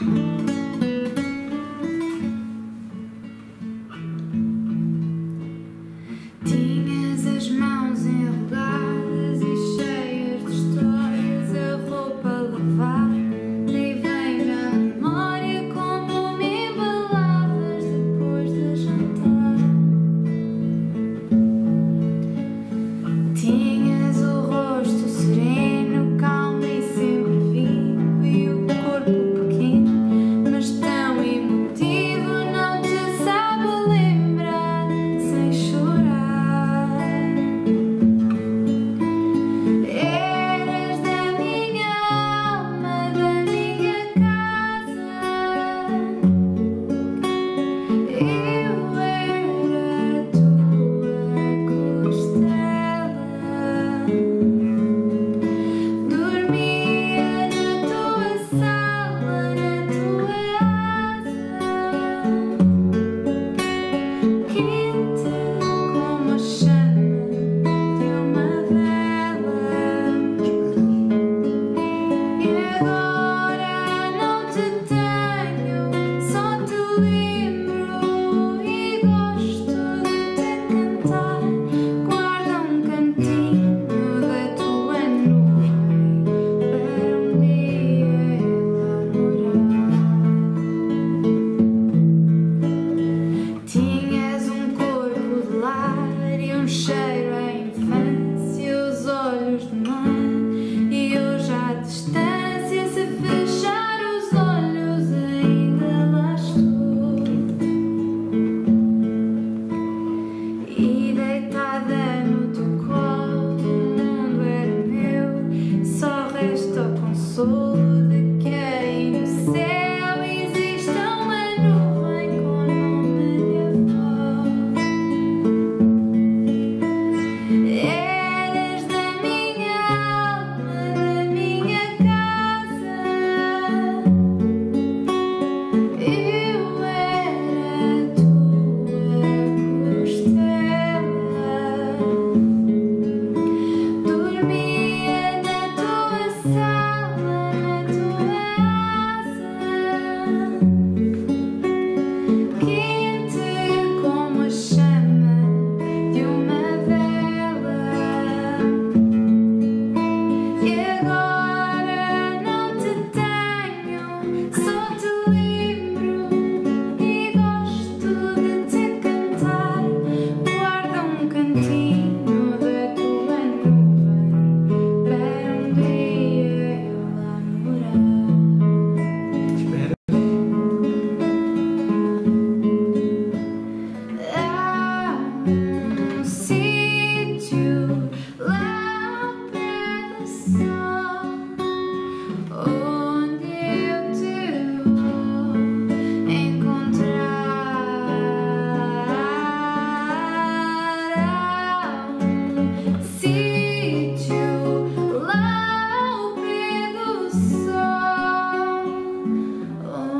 you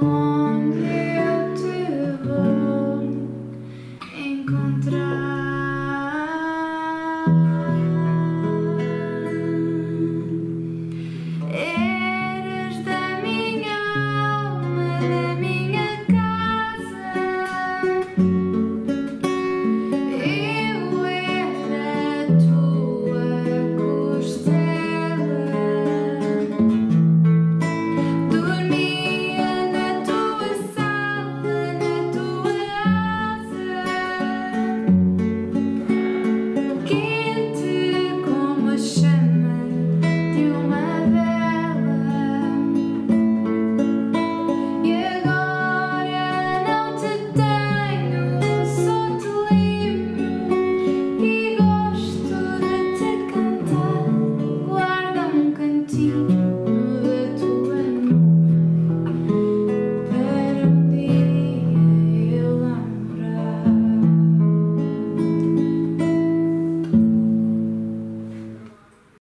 someone